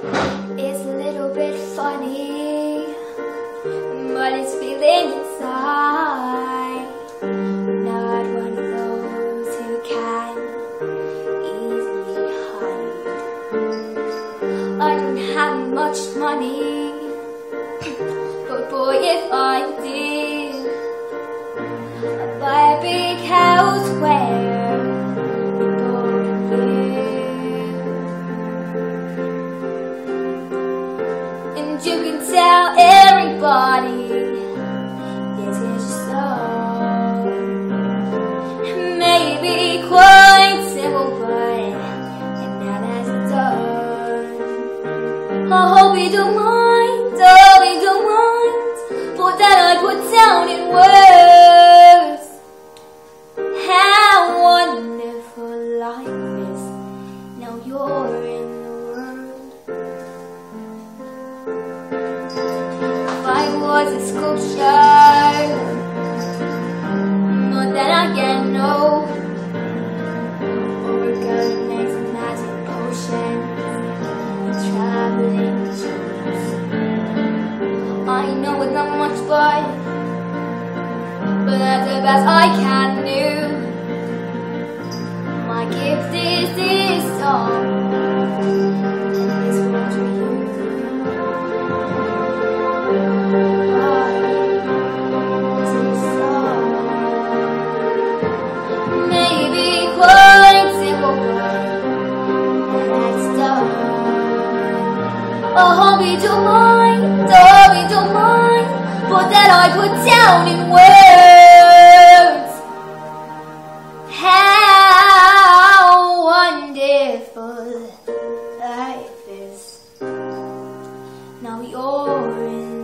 It's a little bit funny, but it's feeling inside. Not one of those who can easily hide. I don't have much money, but boy, if I did, I'd buy a big house where And you can tell everybody this is song. Maybe quite simple, but and now that's done. I hope you don't mind, I hope you don't mind, for that I put down in words how wonderful life is. Now you're in was a sculpture, not that I can know, or a girl who makes magic potions traveling shoes. I know it's not much, but but that's the best I can do. Oh, you don't mind, oh, hope you don't mind, for that I put down in words how wonderful life is. Now you're in